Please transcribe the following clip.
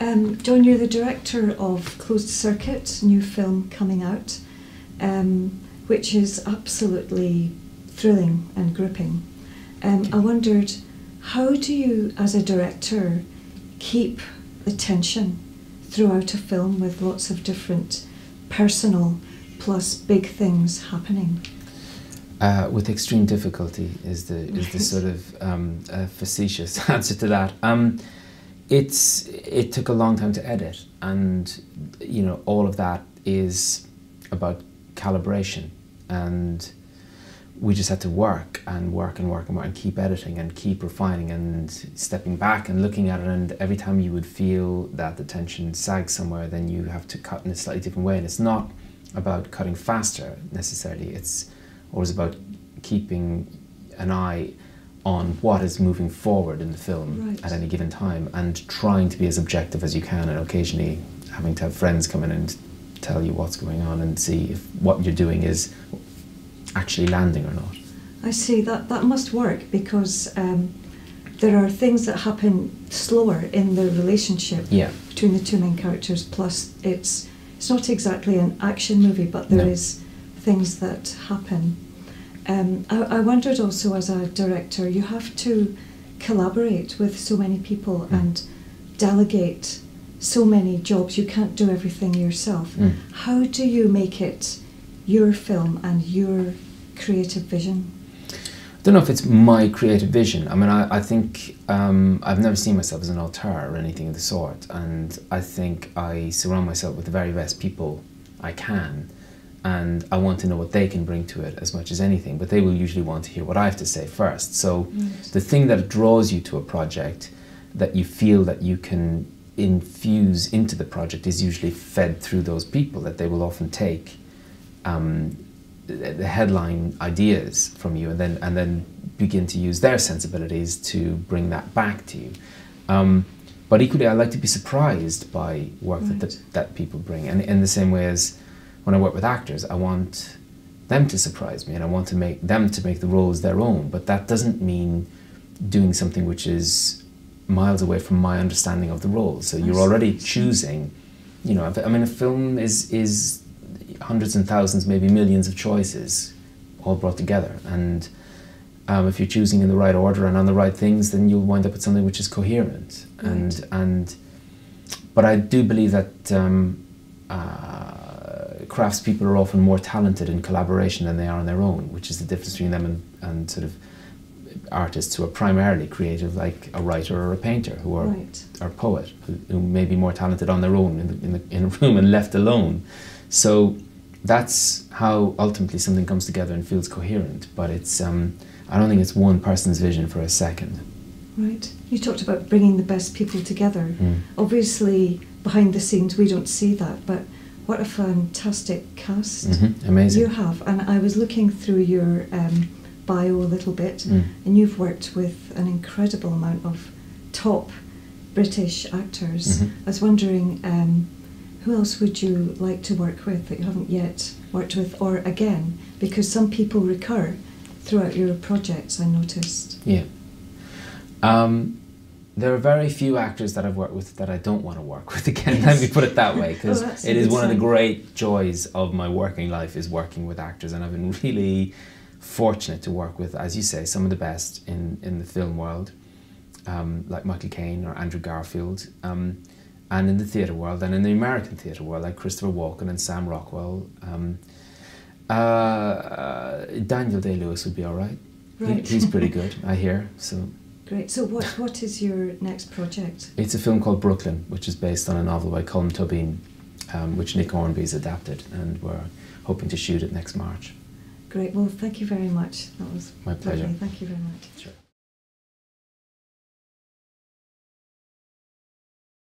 Um, John, you're the director of Closed Circuit, new film coming out, um, which is absolutely thrilling and gripping. Um, I wondered, how do you, as a director, keep the tension throughout a film with lots of different personal plus big things happening? Uh, with extreme difficulty is the is the sort of um, uh, facetious answer to that. Um, it's it took a long time to edit, and you know all of that is about calibration, and we just had to work and work and work and work and keep editing and keep refining and stepping back and looking at it. And every time you would feel that the tension sags somewhere, then you have to cut in a slightly different way. And it's not about cutting faster necessarily. It's always about keeping an eye on what is moving forward in the film Right. at any given time and trying to be as objective as you can and occasionally having to have friends come in and tell you what's going on and see if what you're doing is actually landing or not. I see that that must work because um, there are things that happen slower in the relationship Yeah. between the two main characters. Plus, it's it's not exactly an action movie, but there No. is things that happen. Um, I, I wondered also, as a director, you have to collaborate with so many people Mm. and delegate so many jobs. You can't do everything yourself. Mm. How do you make it your film and your creative vision? I don't know if it's my creative vision. I mean, I, I think um, I've never seen myself as an auteur or anything of the sort, and I think I surround myself with the very best people I can, and I want to know what they can bring to it as much as anything. But they will usually want to hear what I have to say first. So, Right. the thing that draws you to a project, that you feel that you can infuse into the project, is usually fed through those people. That they will often take. Um, the headline ideas from you and then and then begin to use their sensibilities to bring that back to you um, but equally I like to be surprised by work that, Right. that that people bring and in the same way as when I work with actors I want them to surprise me and I want to make them to make the roles their own but that doesn't mean doing something which is miles away from my understanding of the role so you're already choosing you know I mean a film is is hundreds and thousands, maybe millions of choices all brought together. And um, if you're choosing in the right order and on the right things, then you'll wind up with something which is coherent. And and but I do believe that um, uh, craftspeople are often more talented in collaboration than they are on their own, which is the difference between them and, and sort of artists who are primarily creative, like a writer or a painter, who are Right. or poet, who, who may be more talented on their own in, the, in, the, in a room and left alone. So that's how ultimately something comes together and feels coherent. But it's um, I don't think it's one person's vision for a second. Right. You talked about bringing the best people together. Mm. Obviously, behind the scenes, we don't see that, but what a fantastic cast Mhm, amazing. you have. And I was looking through your um, bio a little bit, Mm. and you've worked with an incredible amount of top British actors. Mhm. I was wondering, um, who else would you like to work with that you haven't yet worked with, or again? Because some people recur throughout your projects, I noticed. Yeah. Um, there are very few actors that I've worked with that I don't want to work with again. Let me put it that way, because Oh, it is one of the great joys of my working life is working with actors, and I've been really fortunate to work with, as you say, some of the best in in the film world, um, like Michael Caine or Andrew Garfield, um, and in the theatre world and in the American theatre world, like Christopher Walken and Sam Rockwell. Um, uh, uh, Daniel Day Lewis would be all right. He- Right. he's pretty good, I hear. So Great. So, what, what is your next project? it's a film called Brooklyn, which is based on a novel by Colm Tóibín, um, which Nick Hornby's adapted, and we're hoping to shoot it next March. Great. Well, thank you very much. That was My pleasure. lovely. Thank you very much. Sure.